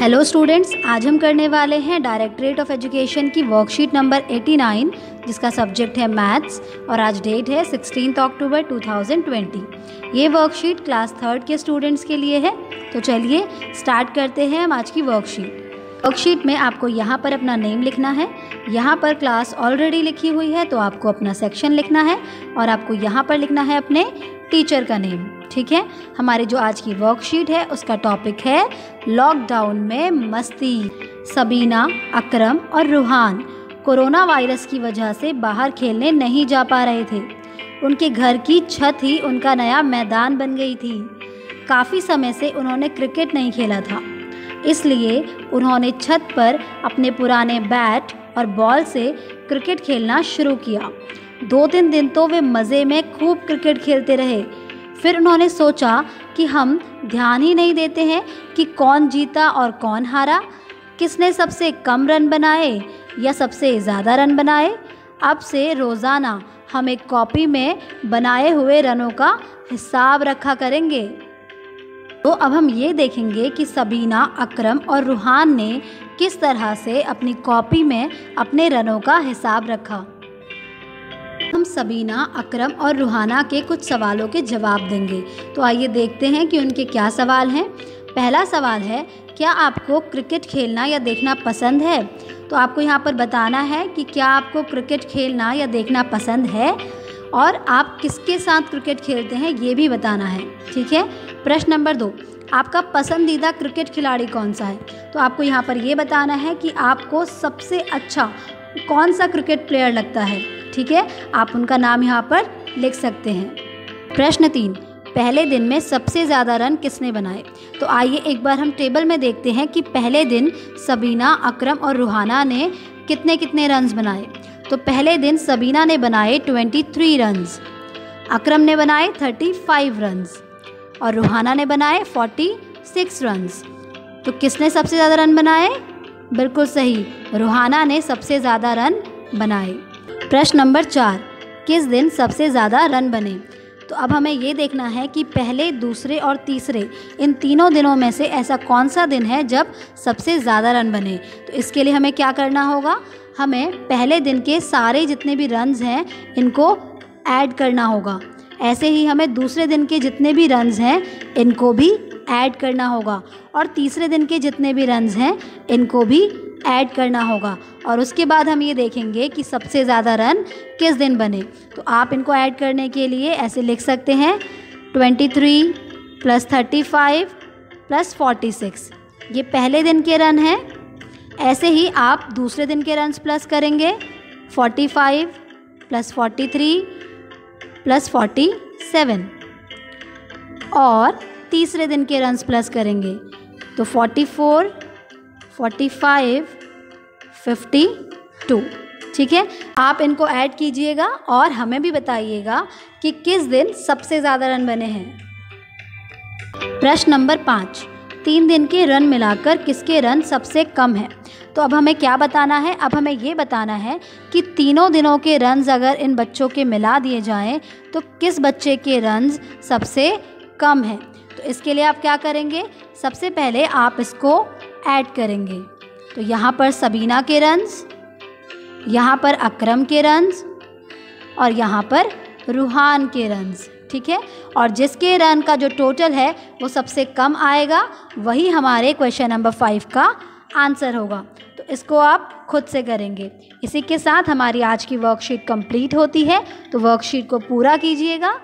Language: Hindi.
हेलो स्टूडेंट्स आज हम करने वाले हैं डायरेक्टरेट ऑफ़ एजुकेशन की वर्कशीट नंबर 89 जिसका सब्जेक्ट है मैथ्स और आज डेट है सिक्सटीन अक्टूबर 2020 ये वर्कशीट क्लास थर्ड के स्टूडेंट्स के लिए है तो चलिए स्टार्ट करते हैं हम आज की वर्कशीट वर्कशीट में आपको यहाँ पर अपना नेम लिखना है. यहाँ पर क्लास ऑलरेडी लिखी हुई है तो आपको अपना सेक्शन लिखना है और आपको यहाँ पर लिखना है अपने टीचर का नेम ठीक है? हमारी जो आज की वर्कशीट है, उसका टॉपिक है लॉकडाउन में मस्ती। सबीना, अकरम और रूहान कोरोना वायरस की वजह से बाहर खेलने नहीं जा पा रहे थे। उनके घर की छत ही उनका नया मैदान बन गई थी। काफ़ी समय से उन्होंने क्रिकेट नहीं खेला था। इसलिए उन्होंने छत पर अपने पुराने बैट और बॉल से क्रिकेट खेलना शुरू किया। दो तीन दिन तो वे मज़े में खूब क्रिकेट खेलते रहे। फिर उन्होंने सोचा कि हम ध्यान ही नहीं देते हैं कि कौन जीता और कौन हारा, किसने सबसे कम रन बनाए या सबसे ज़्यादा रन बनाए। अब से रोज़ाना हम एक कॉपी में बनाए हुए रनों का हिसाब रखा करेंगे। तो अब हम ये देखेंगे कि सबीना, अकरम और रूहान ने किस तरह से अपनी कॉपी में अपने रनों का हिसाब रखा। सबीना, अकरम और रूहाना के कुछ सवालों के जवाब देंगे। तो आइए देखते हैं कि उनके क्या सवाल हैं। पहला सवाल है, क्या आपको क्रिकेट खेलना या देखना पसंद है? तो आपको यहाँ पर बताना है कि क्या आपको क्रिकेट खेलना या देखना पसंद है और आप किसके साथ क्रिकेट खेलते हैं, ये भी बताना है। ठीक है? प्रश्न नंबर दो, आपका पसंदीदा क्रिकेट खिलाड़ी कौन सा है? तो आपको यहाँ पर ये बताना है कि आपको सबसे अच्छा कौन सा क्रिकेट प्लेयर लगता है? ठीक है? आप उनका नाम यहाँ पर लिख सकते हैं। प्रश्न तीन, पहले दिन में सबसे ज़्यादा रन किसने बनाए? तो आइए एक बार हम टेबल में देखते हैं कि पहले दिन सबीना, अकरम और रूहाना ने कितने कितने रन्स बनाए। तो पहले दिन सबीना ने बनाए ट्वेंटी थ्री रन्स अकरम ने बनाए थर्टी फाइव रन्स और रूहाना ने बनाए फोर्टी सिक्स रन्स तो किसने सबसे ज़्यादा रन बनाए? बिल्कुल सही, रूहाना ने सबसे ज़्यादा रन बनाए। प्रश्न नंबर चार, किस दिन सबसे ज़्यादा रन बने? तो अब हमें ये देखना है कि पहले, दूसरे और तीसरे, इन तीनों दिनों में से ऐसा कौन सा दिन है जब सबसे ज़्यादा रन बने? तो इसके लिए हमें क्या करना होगा? हमें पहले दिन के सारे जितने भी रन्स हैं, इनको ऐड करना होगा। ऐसे ही हमें दूसरे दिन के जितने भी रन्स हैं, इनको भी ऐड करना होगा और तीसरे दिन के जितने भी रन्स हैं, इनको भी ऐड करना होगा। और उसके बाद हम ये देखेंगे कि सबसे ज़्यादा रन किस दिन बने। तो आप इनको ऐड करने के लिए ऐसे लिख सकते हैं twenty three plus thirty five plus forty six ये पहले दिन के रन हैं। ऐसे ही आप दूसरे दिन के रन्स प्लस करेंगे forty five plus forty three plus forty seven और तीसरे दिन के रन्स प्लस करेंगे। तो forty four forty five fifty two ठीक है? आप इनको ऐड कीजिएगा और हमें भी बताइएगा कि किस दिन सबसे ज़्यादा रन बने हैं। प्रश्न नंबर पाँच, तीन दिन के रन मिलाकर किसके रन सबसे कम है? तो अब हमें क्या बताना है? अब हमें ये बताना है कि तीनों दिनों के रन्स अगर इन बच्चों के मिला दिए जाएँ तो किस बच्चे के रन्स सबसे कम हैं? तो इसके लिए आप क्या करेंगे? सबसे पहले आप इसको ऐड करेंगे। तो यहाँ पर सबीना के रन्स यहाँ पर अकरम के रन्स और यहाँ पर रूहान के रन्स ठीक है? और जिसके रन का जो टोटल है, वो सबसे कम आएगा, वही हमारे क्वेश्चन नंबर फाइव का आंसर होगा। तो इसको आप खुद से करेंगे। इसी के साथ हमारी आज की वर्कशीट कंप्लीट होती है तो वर्कशीट को पूरा कीजिएगा।